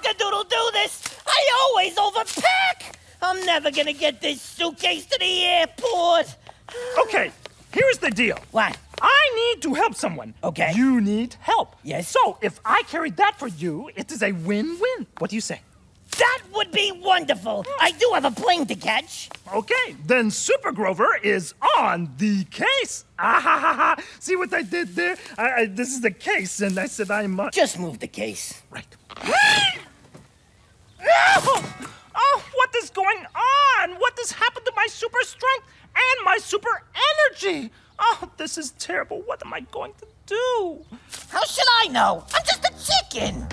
cockadoodle do this? I always overpack. I'm never gonna get this suitcase to the airport. Okay, here's the deal. What? I need to help someone. Okay. You need help. Yes. So if I carry that for you, it is a win-win. What do you say? That would be wonderful. I do have a plane to catch. Okay, then Super Grover is on the case. Ah ha ha ha! See what I did there? I, I, this is the case, and I said I'm uh, Just move the case. right. oh, oh, what is going on? What has happened to my super strength and my super energy? Oh, this is terrible. What am I going to do? How should I know? I'm just a chicken.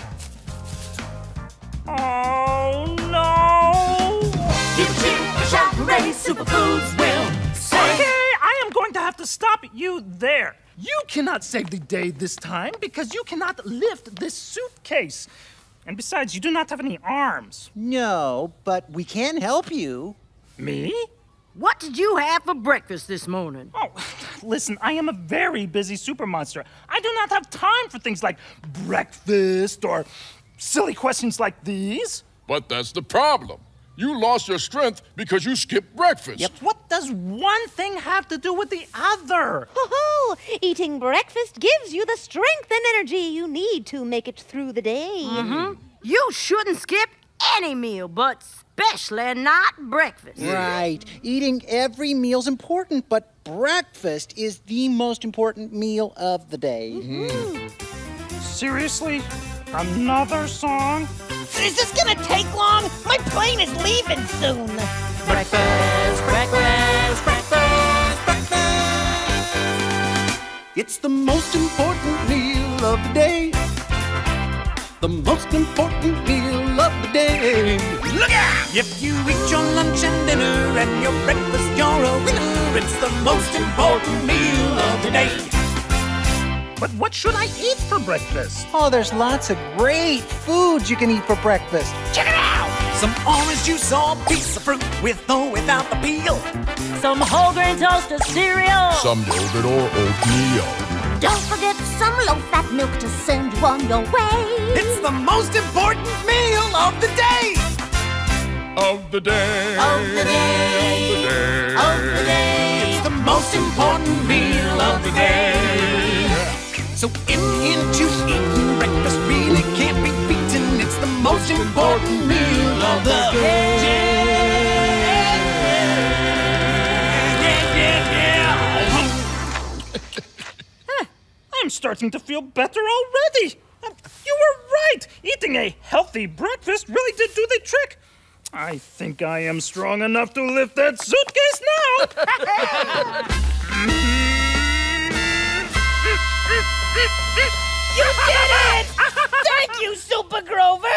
Oh no! Give a cheer, a shout, hooray, superfoods will save. Okay, I am going to have to stop you there. You cannot save the day this time because you cannot lift this suitcase. And besides, you do not have any arms. No, but we can help you. Me? What did you have for breakfast this morning? Oh, listen, I am a very busy super monster. I do not have time for things like breakfast or silly questions like these. But that's the problem. You lost your strength because you skipped breakfast. What does one thing have to do with the other? Ho-ho! Eating breakfast gives you the strength and energy you need to make it through the day. Mm-hmm. You shouldn't skip any meal, but especially not breakfast. Right. Eating every meal's important, but breakfast is the most important meal of the day. Mm-hmm. Seriously? Another song? Is this gonna take long? My plane is leaving soon. Breakfast, breakfast, It's the most important meal of the day. The most important meal of the day. Look out! If you eat your lunch and dinner and your breakfast, you're a winner. It's the most important meal of the day. But what should I eat for breakfast? Oh, there's lots of great foods you can eat for breakfast. Check it out! Some orange juice or piece of fruit with or without the peel. Some whole grain toasted cereal. Some yogurt or oatmeal. Don't forget some low-fat milk to send you on your way. It's the most important meal of the day. Of the day. Of the day. Of the day. Of the day. It's the most important meal of the day. So if into eating breakfast really can't be beaten, it's the most important meal the. I'm starting to feel better already. Uh, You were right. Eating a healthy breakfast really did do the trick. I think I am strong enough to lift that suitcase now. You did it! Thank you, Super Grover!